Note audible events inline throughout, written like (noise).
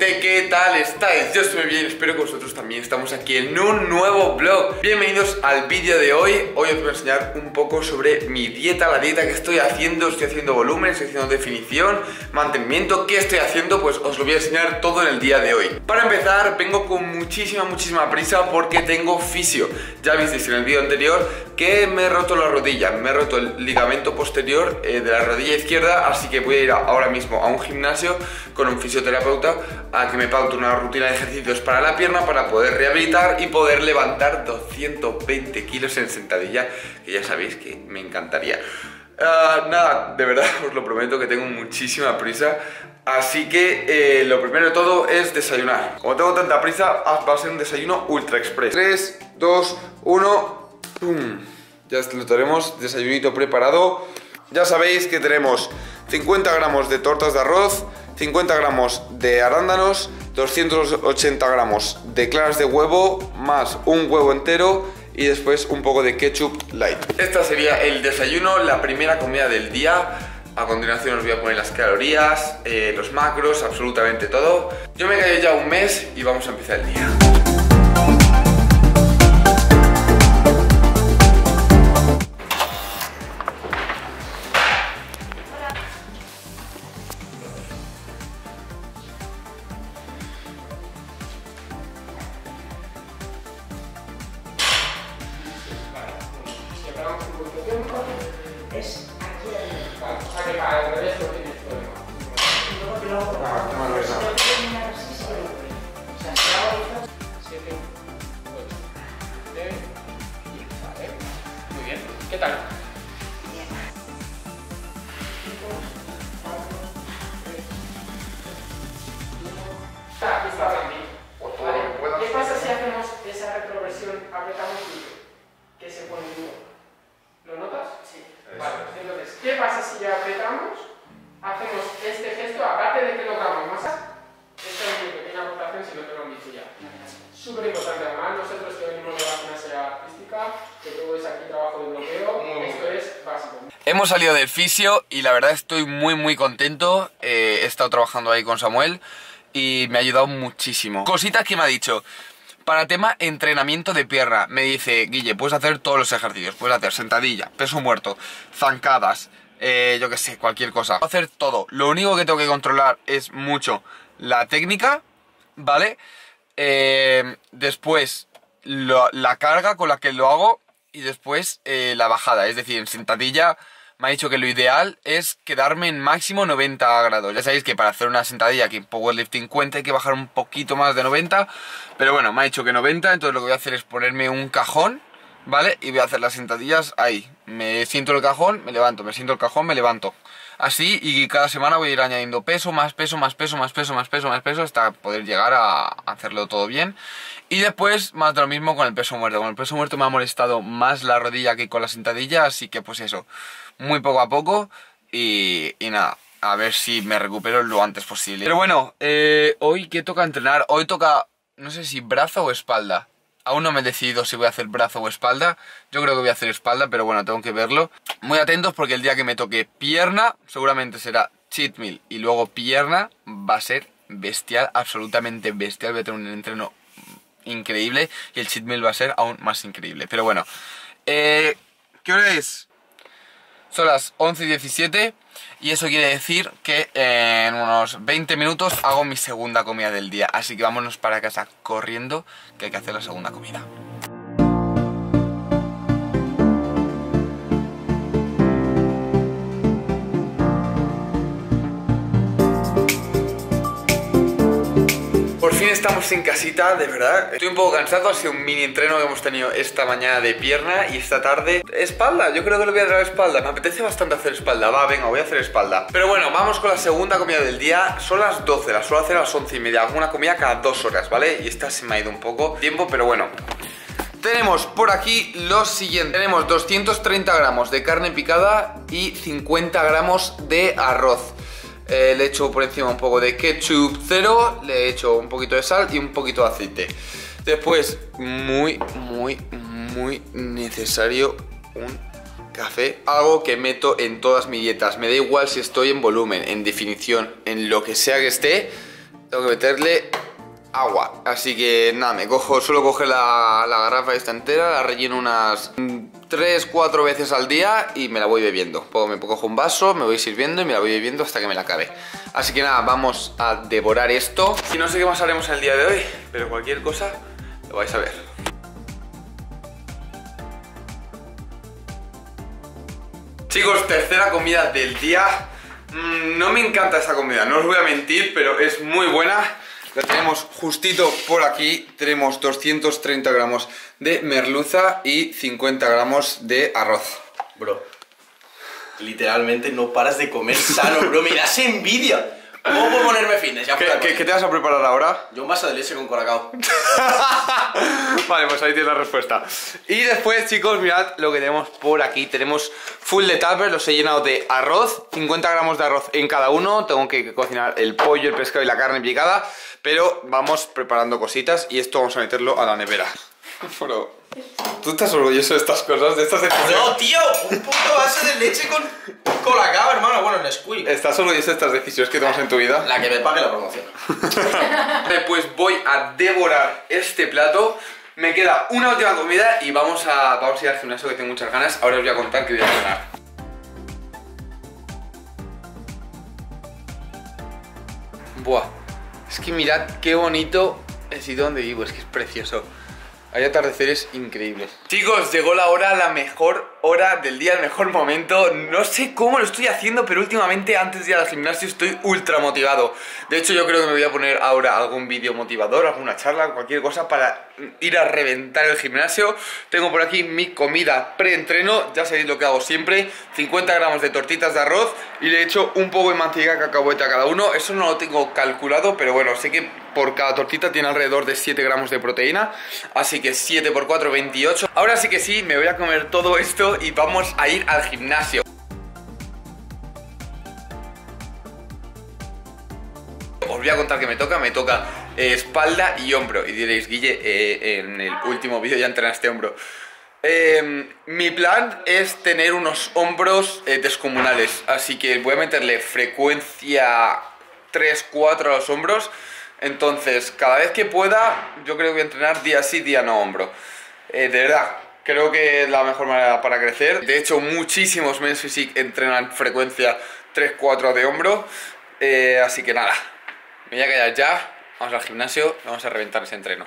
gente, ¿qué tal estáis? Yo estoy bien, espero que vosotros también. Estamos aquí en un nuevo vlog. Bienvenidos al vídeo de hoy. Hoy os voy a enseñar un poco sobre mi dieta, la dieta que estoy haciendo. Estoy haciendo volumen, estoy haciendo definición, mantenimiento. ¿Qué estoy haciendo? Pues os lo voy a enseñar todo en el día de hoy. Para empezar, vengo con muchísima, muchísima prisa porque tengo fisio. Ya visteis en el vídeo anterior que me he roto la rodilla Me he roto el ligamento posterior eh, de la rodilla izquierda Así que voy a ir ahora mismo a un gimnasio con un fisioterapeuta a que me paute una rutina de ejercicios para la pierna para poder rehabilitar y poder levantar 220 kilos en sentadilla, que ya sabéis que me encantaría. Ah, nada, de verdad (laughs) os lo prometo que tengo muchísima prisa, así que eh, lo primero de todo es desayunar. Como tengo tanta prisa, ah, va a ser un desayuno ultra express. 3, 2, 1, ¡pum! Ya lo tenemos, desayunito preparado. Ya sabéis que tenemos 50 gramos de tortas de arroz, 50 gramos de arándanos, 280 gramos de claras de huevo, más un huevo entero y después un poco de ketchup light. Esta sería el desayuno, la primera comida del día. A continuación os voy a poner las calorías, eh, los macros, absolutamente todo. Yo me he ya un mes y vamos a empezar el día. tiempo es aquí adentro. Claro, o sea que para el revés no tienes problema. Y luego que lo hago. Claro, no, no, no. Si lo terminar así, sí lo voy. O sea, si lo hago 7, 8, 9, 10. Vale. Muy bien. ¿Qué tal? ¿Qué pasa si hacemos esa retrogresión, apretamos y que se pone Hemos salido del fisio y la verdad estoy muy muy contento. Eh, he estado trabajando ahí con Samuel y me ha ayudado muchísimo. Cositas que me ha dicho. Para tema entrenamiento de pierna, me dice, Guille, puedes hacer todos los ejercicios. Puedes hacer sentadilla, peso muerto, zancadas, eh, yo que sé, cualquier cosa. Puedo hacer todo. Lo único que tengo que controlar es mucho la técnica, ¿vale? Eh, después la carga con la que lo hago y después la bajada. Es decir, en sentadilla me ha dicho que lo ideal es quedarme en máximo 90 grados. Ya sabéis que para hacer una sentadilla aquí en powerlifting cuenta hay que bajar un poquito más de 90, pero bueno, me ha dicho que 90, entonces lo que voy a hacer es ponerme un cajón, ¿vale? Y voy a hacer las sentadillas ahí. Me siento el cajón, me levanto, me siento el cajón, me levanto. Así y cada semana voy a ir añadiendo peso, más peso, más peso, más peso, más peso, más peso, hasta poder llegar a hacerlo todo bien. Y después, más de lo mismo con el peso muerto. Con el peso muerto me ha molestado más la rodilla que con la sentadilla, así que pues eso, muy poco a poco y, nada, a ver si me recupero lo antes posible. Pero bueno, eh, hoy ¿qué toca entrenar? Hoy toca, no sé si brazo o espalda. Aún no me he decidido si voy a hacer brazo o espalda. Yo creo que voy a hacer espalda, pero bueno, tengo que verlo. Muy atentos porque el día que me toque pierna, seguramente será cheat meal y luego pierna, va a ser bestial, absolutamente bestial. Voy a tener un entreno increíble y el cheat meal va a ser aún más increíble. Pero bueno, eh, ¿qué hora es? Son las 11 y 17 y eso quiere decir que en unos 20 minutos hago mi segunda comida del día. Así que vámonos para casa corriendo que hay que hacer la segunda comida. Estamos en casita, de verdad. Estoy un poco cansado, ha sido un mini entreno que hemos tenido esta mañana de pierna Y esta tarde espalda, yo creo que lo voy a traer espalda. Me apetece bastante hacer espalda, va, venga, voy a hacer espalda. Pero bueno, vamos con la segunda comida del día. Son las 12, la suelo hacer a las 11 y media. Hago una comida cada dos horas, ¿vale? Y esta se me ha ido un poco tiempo, pero bueno. Tenemos por aquí lo siguiente. Tenemos 230 gramos de carne picada y 50 gramos de arroz eh, le echo por encima un poco de ketchup cero, le echo un poquito de sal y un poquito de aceite. Después, muy, muy, muy necesario un café. Algo que meto en todas mis dietas. Me da igual si estoy en volumen, en definición, en lo que sea que esté. tengo que meterle agua. Así que nada, me cojo, suelo coger la, la garrafa esta entera, la relleno unas 3, 4 veces al día y me la voy bebiendo. me cojo un vaso, me voy sirviendo y me la voy bebiendo hasta que me la acabe. Así que nada, vamos a devorar esto. Y no sé qué más haremos el día de hoy, pero cualquier cosa lo vais a ver. Chicos, tercera comida del día. Mm, no me encanta esta comida, no os voy a mentir, pero es muy buena. La tenemos justito por aquí. Tenemos 230 gramos de merluza y 50 gramos de arroz. Bro, literalmente no paras de comer sano, bro. Me das envidia. ¿Cómo puedo ponerme fitness? Ya ¿Qué, ¿qué, ¿Qué, te vas a preparar ahora? Yo un vaso de leche con colacao. (laughs) vale, pues ahí tienes la respuesta. Y después, chicos, mirad lo que tenemos por aquí. Tenemos full de tuppers, los he llenado de arroz. 50 gramos de arroz en cada uno. Tengo que cocinar el pollo, el pescado y la carne picada. Pero vamos preparando cositas y esto vamos a meterlo a la nevera. (laughs) Pero, ¿tú estás orgulloso de estas cosas, de estas? No, tío, un puto vaso de leche con squeak. ¿Estás orgulloso de estas decisiones que tomas en tu vida? La que me pague la promoción. (laughs) pues voy a devorar este plato. Me queda una última comida y vamos a, vamos a ir al gimnasio que tengo muchas ganas. Ahora os voy a contar que voy a cenar. Buah. Es que mirad qué bonito el sitio donde vivo, es que es precioso. Hay atardeceres increíbles. Chicos, llegó la hora, la mejor hora del día, el mejor momento. No sé cómo lo estoy haciendo, pero últimamente antes de ir al gimnasio estoy ultra motivado. De hecho, yo creo que me voy a poner ahora algún vídeo motivador, alguna charla, cualquier cosa para ir a reventar el gimnasio. Tengo por aquí mi comida pre-entreno, ya sabéis lo que hago siempre. 50 gramos de tortitas de arroz y le he hecho un poco de mantequilla cacahuete a cada uno. Eso no lo tengo calculado, pero bueno, sé que por cada tortita tiene alrededor de 7 gramos de proteína. Así que 7 por 4, 28. Ahora sí que sí, me voy a comer todo esto y vamos a ir al gimnasio. Os voy a contar que me toca, me toca eh, espalda y hombro. Y diréis, Guille, eh, en el último vídeo ya entrenaste hombro. Em, mi plan es tener unos hombros eh, descomunales, así que voy a meterle frecuencia 3-4 a los hombros. Entonces, cada vez que pueda, yo creo que voy a entrenar día sí, día no hombro. de verdad, creo que es la mejor manera para crecer. De hecho, muchísimos Men's Physique entrenan frecuencia 3-4 de hombro. así que nada, me voy a callar ya, vamos al gimnasio, vamos a reventar ese entreno.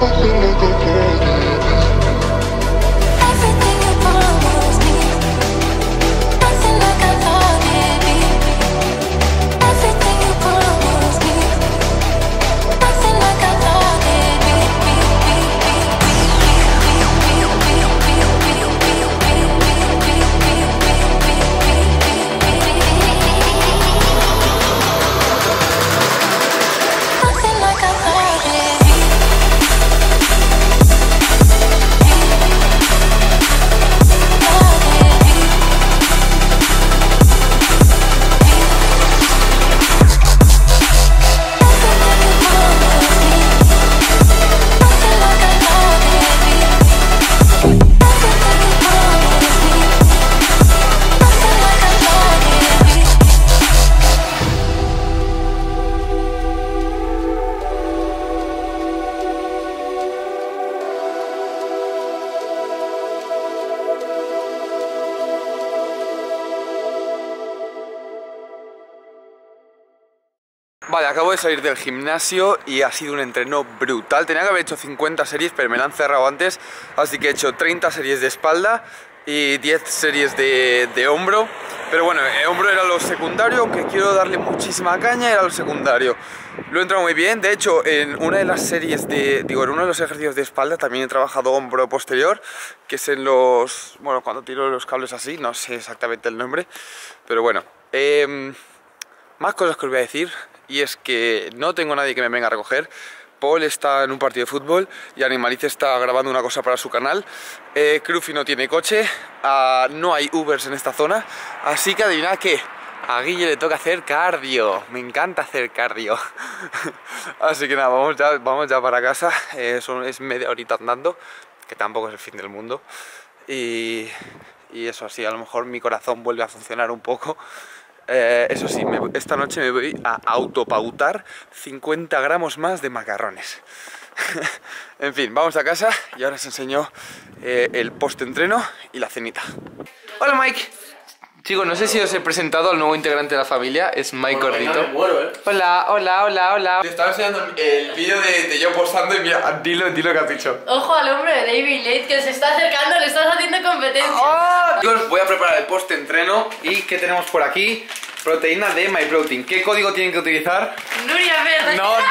I feel like Vale, acabo de salir del gimnasio y ha sido un entreno brutal. Tenía que haber hecho 50 series, pero me la han cerrado antes. Así que he hecho 30 series de espalda y 10 series de, de hombro. Pero bueno, el hombro era lo secundario, aunque quiero darle muchísima caña, era lo secundario. Lo he entrado muy bien. De hecho, en una de las series de. Digo, en uno de los ejercicios de espalda también he trabajado hombro posterior, que es en los. Bueno, cuando tiro los cables así, no sé exactamente el nombre. Pero bueno. em, más cosas que os voy a decir y es que no tengo nadie que me venga a recoger. Paul está en un partido de fútbol y Animalice está grabando una cosa para su canal. Eh, Crufi no tiene coche, ah, no hay Ubers en esta zona, así que adivinad qué. A Guille le toca hacer cardio, me encanta hacer cardio. (laughs) así que nada, vamos ya, vamos ya para casa, Eh, son- es media horita andando, que tampoco es el fin del mundo. Y, y eso así, a lo mejor mi corazón vuelve a funcionar un poco. Eh, eso sí, esta noche me voy a autopautar 50 gramos más de macarrones. (laughs) en fin, vamos a casa y ahora os enseño eh, el post-entreno y la cenita. Hola Mike. Chicos, no sé si os he presentado al nuevo integrante de la familia, es Mike Gordito. me muero, eh. Hola, hola, hola, hola. Te estaba enseñando el vídeo de, de yo posando y mira, dilo, dilo que has dicho. Ojo al hombre de David Late que se está acercando, le estás haciendo competencia. ¡Oh! Chicos, voy a preparar el post-entreno y ¿qué tenemos por aquí? Proteína de MyProtein. ¿Qué código tienen que utilizar? Nuria Verde. No, Nuria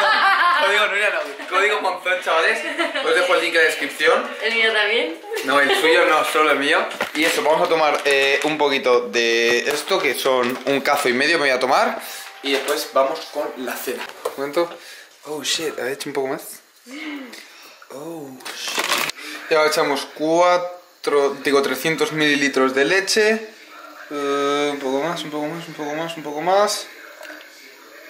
no. (laughs) Código Nuria no. Código Monzón, chavales. Os dejo el link en la descripción. El mío también. No, el suyo no, solo el mío. Y eso, vamos a tomar eh, un poquito de esto, que son un cazo y medio me voy a tomar. Y después vamos con la cena. Un momento. Oh, shit, ¿ha hecho un poco más? Oh, shit. Y ahora echamos 4, digo 300 mililitros de leche. Eh, un poco más, un poco más, un poco más, un poco más.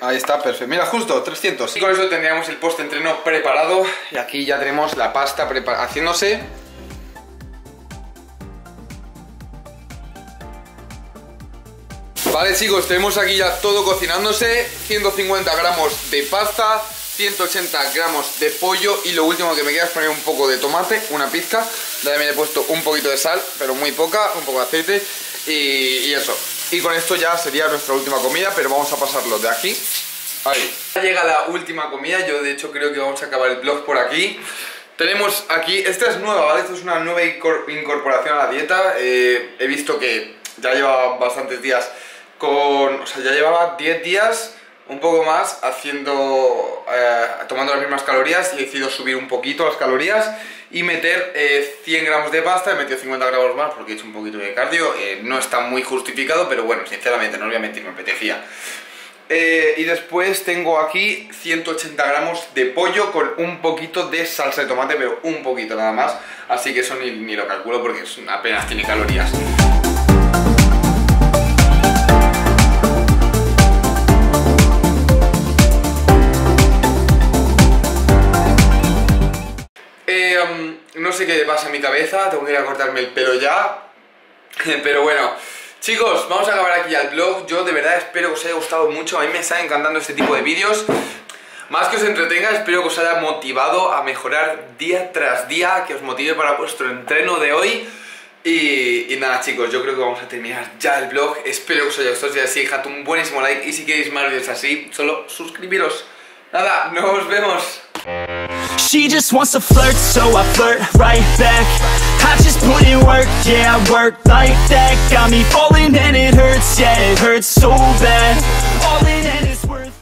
Ahí está, perfecto. Mira, justo, 300. Y con eso tendríamos el post-entreno preparado. Y aquí ya tenemos la pasta haciéndose. Vale chicos, tenemos aquí ya todo cocinándose 150 gramos de pasta 180 gramos de pollo y lo último que me queda es poner un poco de tomate, una pizca También he puesto un poquito de sal, pero muy poca, un poco de aceite y eso Y con esto ya sería nuestra última comida, pero vamos a pasarlo de aquí Ahí Llega la última comida, yo de hecho creo que vamos a acabar el vlog por aquí tenemos aquí, esta es nueva, ¿vale? Esta es una nueva incor- incorporación a la dieta. Eh, he visto que ya llevaba bastantes días con. O sea, ya llevaba 10 días, un poco más, haciendo. eh, tomando las mismas calorías y he decidido subir un poquito las calorías y meter eh, 100 gramos de pasta. He metido 50 gramos más porque he hecho un poquito de cardio. Eh, no está muy justificado, pero bueno, sinceramente, no os voy a mentir, me apetecía. Eh, y después tengo aquí 180 gramos de pollo con un poquito de salsa de tomate, pero un poquito nada más. Así que eso ni, ni lo calculo porque apenas tiene calorías. No sé qué pasa en mi cabeza, tengo que ir a cortarme el pelo ya. (laughs) Pero bueno, chicos, vamos a acabar aquí el vlog. Yo de verdad espero que os haya gustado mucho. A mí me está encantando este tipo de vídeos. Más que os entretenga, espero que os haya motivado a mejorar día tras día, que os motive para vuestro entreno de hoy. Y, y nada chicos, yo creo que vamos a terminar ya el vlog. Espero que os haya gustado. Si así, dejad un buenísimo like. Y si queréis más vídeos así, solo suscribiros. Nada, nos vemos. She just wants to flirt, so I flirt right back. I just put in work, yeah, I work like that. Got me falling and it hurts, yeah, it hurts so bad. All in